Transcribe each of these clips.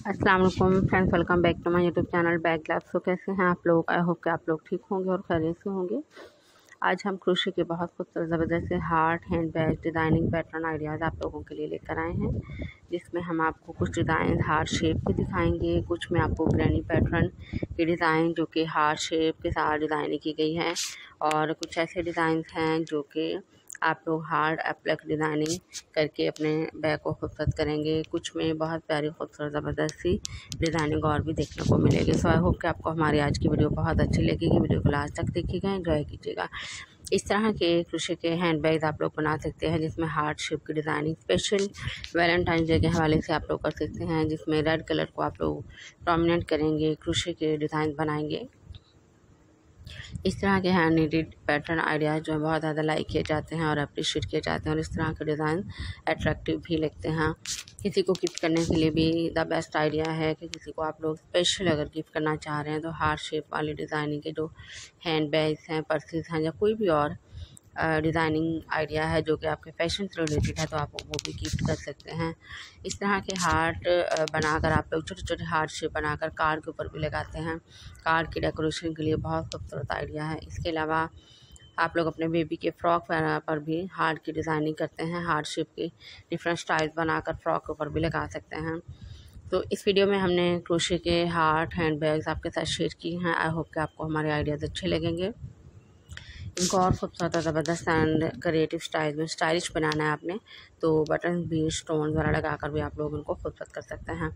वालेकुम friends welcome back to my YouTube channel back lab so कैसे हैं आप लोग? आई होप कि आप लोग ठीक होंगे और खैरियत से होंगे। आज हम क्रोशे के बहुत कुछ ज़बरदस्त से heart hand bag designing pattern ideas आप लोगों के लिए लेकर आए हैं, जिसमें हम आपको कुछ डिज़ाइन हार्ट शेप के दिखाएँगे, कुछ में आपको ग्रैनी पैटर्न के डिज़ाइन जो कि हार्ट शेप के साथ डिज़ाइनिंग की गई है, और कुछ ऐसे डिज़ाइन हैं जो कि आप लोग हार्ड एप्लक डिज़ाइनिंग करके अपने बैग को खूबसूरत करेंगे। कुछ में बहुत प्यारी, खूबसूरत, ज़बरदस्त डिज़ाइनिंग और भी देखने को मिलेगी। सो आई होप कि आपको हमारी आज की वीडियो बहुत अच्छी लगेगी। वीडियो को लास्ट तक देखिएगा एंजॉय कीजिएगा। इस तरह के कृषि के हैंड बैग आप लोग बना सकते हैं, जिसमें हार्ट शेप की डिज़ाइनिंग स्पेशल वैलेंटाइन डे के हवाले से आप लोग कर सकते हैं, जिसमें रेड कलर को आप लोग प्रोमिनेंट करेंगे, कृषि के डिज़ाइन बनाएँगे। इस तरह के हैंड नीडेड पैटर्न आइडियाज़ जो है, बहुत ज़्यादा लाइक किए जाते हैं और अप्रिशिएट किए जाते हैं और इस तरह के डिज़ाइन अट्रैक्टिव भी लगते हैं। किसी को गिफ्ट करने के लिए भी द बेस्ट आइडिया है कि किसी को आप लोग स्पेशल अगर गिफ्ट करना चाह रहे हैं तो हार्ट शेप वाली डिज़ाइनिंग के जो हैंड बैग्स हैं पर्सेस हैं, या कोई भी और डिज़ाइनिंग आइडिया है जो कि आपके फ़ैशन से रिलेटेड है तो आप वो भी गिफ्ट कर सकते हैं। इस तरह के हार्ट बनाकर आप लोग छोटे छोटे हार्ट शेप बनाकर कार के ऊपर भी लगाते हैं। कार की डेकोरेशन के लिए बहुत खूबसूरत आइडिया है। इसके अलावा आप लोग अपने बेबी के फ्रॉक वगैरह पर भी हार्ट की डिज़ाइनिंग करते हैं। हार्ट शेप के डिफरेंट स्टाइल्स बनाकर फ्रॉक के ऊपर भी लगा सकते हैं। तो इस वीडियो में हमने क्रोशे के हार्ट हैंड बैग्स आपके साथ शेयर किए हैं। आई होप कि आपको हमारे आइडियाज़ अच्छे लगेंगे। इनको और खूबसूरत ज़बरदस्त एंड क्रिएटिव स्टाइल में स्टाइलिश बनाना है आपने तो बटन भी स्टोन वगैरह लगा कर भी आप लोग उनको खूबसूरत कर सकते हैं।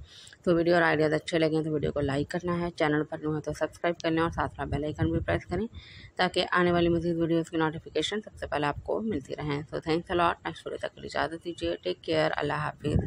तो वीडियो और आइडियाज़ अच्छे लगें तो वीडियो को लाइक करना है चैनल पर न्यू है तो सब्सक्राइब कर लें और साथ में बेल आइकन भी प्रेस करें, ताकि आने वाली मजीद वीडियोज़ की नोटिफिकेशन सबसे पहले आपको मिलती रहें। तो थैंक्स अलॉट नेक्स्ट वीडियो तक इजाज़त दीजिए टेक केयर अल्लाह हाफिज़।